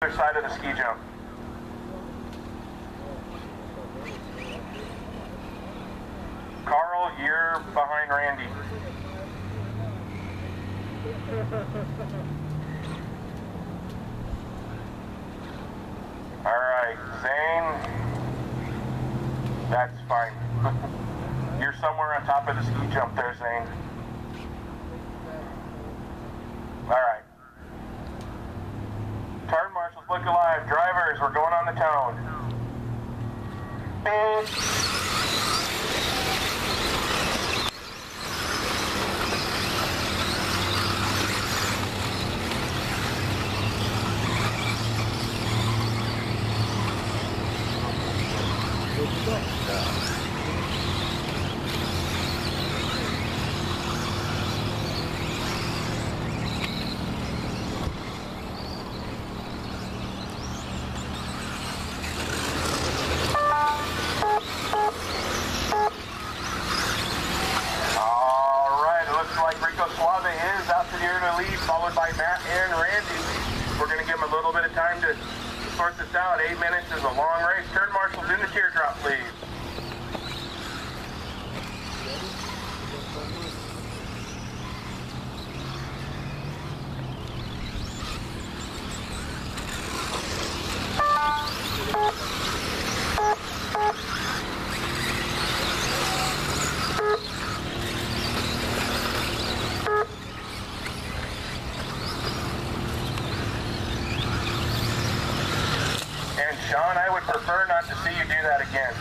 other side of the ski jump. Carl, you're behind Randy. All right, Zane. That's fine. you're somewhere on top of the ski jump there, Zane. All right. Turn marshals, look alive. Drivers, we're going on the tone. Beep. All right, it looks like Rico Suave is out to the lead, followed by Matt and Randy. We're going to give him a little bit of time to sort this out. Eight minutes is a long race. Turn marshals in the teardrop, please. Sean, I would prefer not to see you do that again.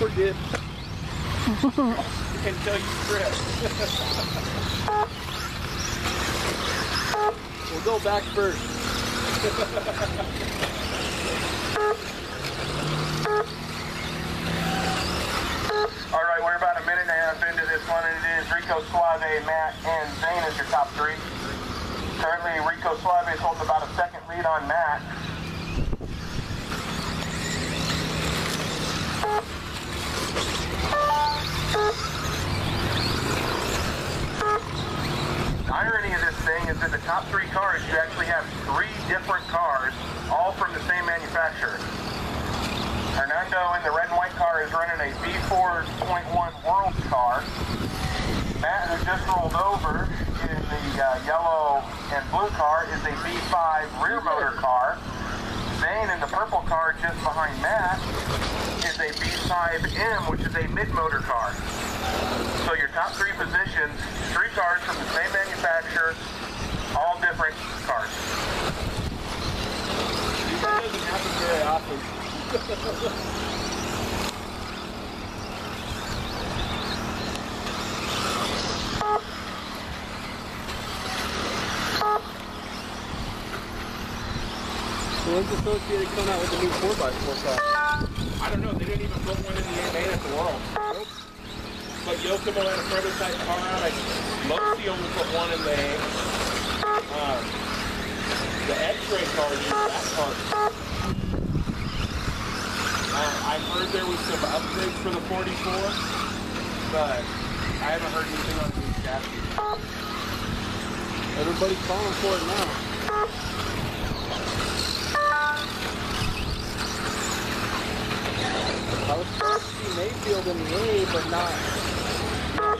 We're good. Until you trip. we'll go back first. All right, we're about a minute and a half into this one, and it is Rico Suave, Matt, and Zane as your top three. Currently, Rico Suave holds about a second lead on Matt. The irony of this thing is that the top three cars, you actually have three different cars, all from the same manufacturer. Hernando in the red and white car is running a B4.1 World car. Matt, who just rolled over in the uh, yellow and blue car, is a B5 rear motor car. Zane in the purple car just behind Matt is a B5M, which is a mid-motor car. So your top three positions, three cars from the same manufacturer, all different cars. That doesn't happen very often. When's Associated coming out with a new 4x4 car? I don't know. They didn't even put one in the AMA at the world. But Yokomo had a prototype car out. I Moxie only put one in the um, the X-ray car that part. Uh, I heard there was some upgrades for the 44, but I haven't heard anything on the chassis. Everybody's falling for it now. I to see Maifield in the A, but not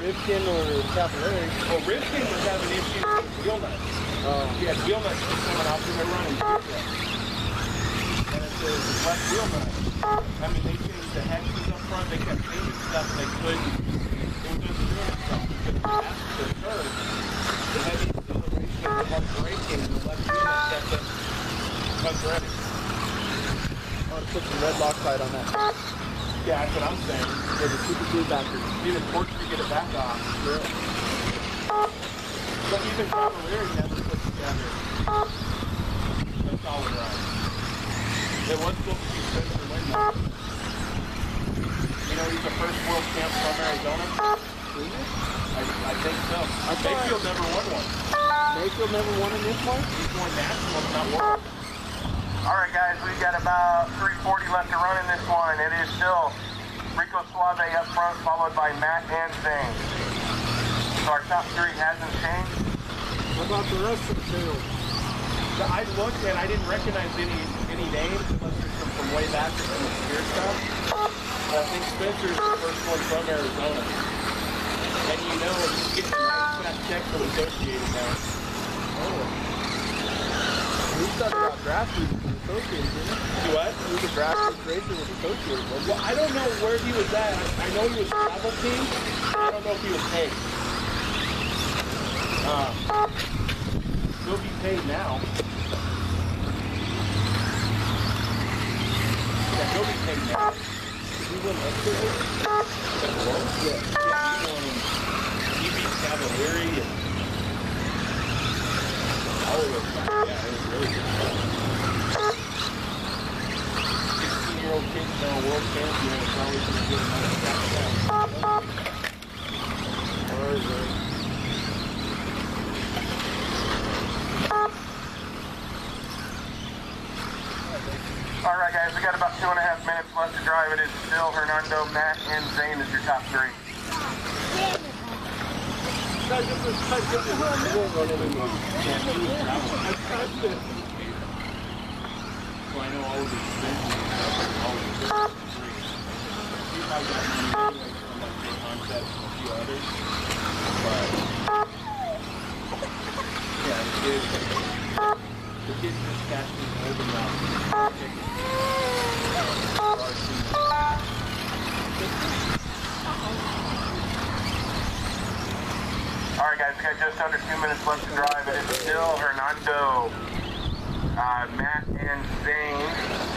Rivkin or Cavalieri. Well, Rivkin was having issues with wheel nuts. Uh, He had wheel coming off and they're running. And it says left wheel. I mean, they changed the hexes up front. They kept changing stuff they couldn't. It was just doing stuff. Because after the curve, the heavy acceleration of the left braking and the left wheel kept it comes ready. I want to put some red Loctite on that. Yeah, that's what I'm saying. Yeah, the super glue backers. Need a torch to get it back off. But even Cavalieri never put together a solid ride. It was supposed to be Spencer Windmill. You know, he's the first world champ from Arizona. I, I think so. I Maifield never won one. Maifield never won in this one? He's won nationals, not world. All right, guys, we've got about 340 left to run in this one. It is still Rico Suave up front, followed by Matt and Zane. So our top three hasn't changed. What about the rest of the field? So I looked and I didn't recognize any any names unless from, from way back from the spear stuff. But I think Spencer's the first one from Arizona. And you know he's getting a nice fat check from Associated now. Oh. He started out grassroots with Associated, didn't he? Do what? He was a grassroots racer with Associated, Well, I don't know where he was at. I, know he was travel team. I don't know if he was paid. Um, he'll be paid now. Yeah, he'll be paid now. he? Win extra race? Yeah. Yeah, he beat Cavalieri and all of those guys. Yeah, it was really good stuff. 16 year old kid now a world champion is probably going to get another shot at that. It? All right, guys, we got about two and a half minutes left to drive. It is still Hernando, Matt, and Zane as your top three. Guys, this is tight. This is he won't run anymore. Yeah, he was traveling. So I know all of his expenses and stuff, all of his free. He probably got money anyway from like big concepts and a few others. But yeah, the kid, the kid just cashed in an open mouth ticket. All right, guys, we got just under two minutes left to drive. It is still Hernando, uh, Matt, and Zane.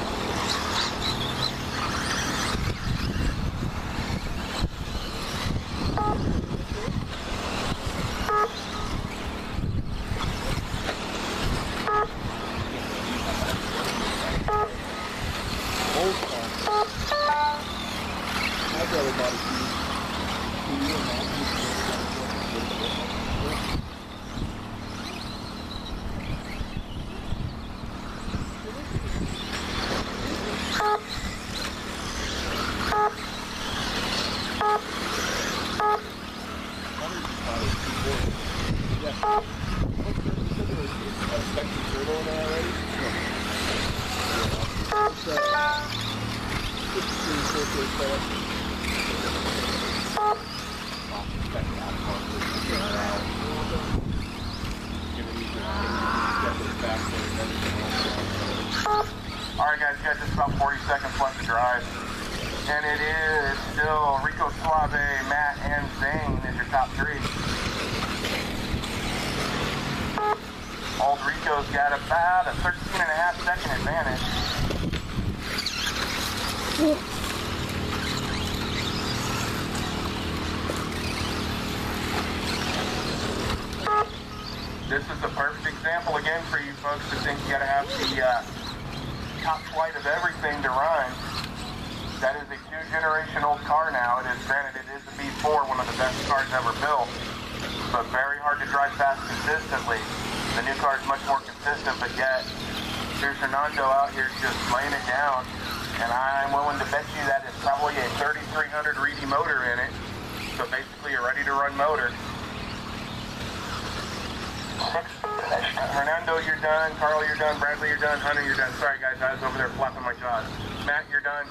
Old car. My brother bought a few. Can you imagine? It's, uh, it's pretty quickly. All right, guys, we got just about 40 seconds left to drive. And it is still Rico Suave, Matt, and Zane as your top three. Old Rico's got about a 13 and a half second advantage. This is the perfect example again for you folks who think you gotta have the uh, top flight of everything to run. That is a two generation old car now. It is granted it is a B4, one of the best cars ever built, but very hard to drive fast consistently. The new car is much more consistent, but yet here's Hernando out here just laying it down, and I'm willing to bet you that is probably a 3300 Reedy motor in it. So basically a ready to run motor. Hernando, you're done. Carl, you're done. Bradley, you're done. Hunter, you're done. Sorry, guys. I was over there flapping my jaws. Matt, you're done.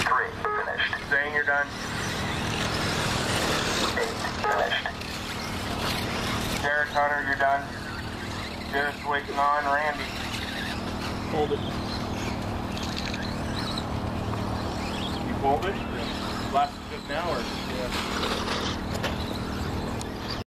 Three finished. Zane, you're done. Eight finished. Derek Hunter, you're done. Just waiting on Randy. Hold it. You pulled it? Last just now or? Yeah.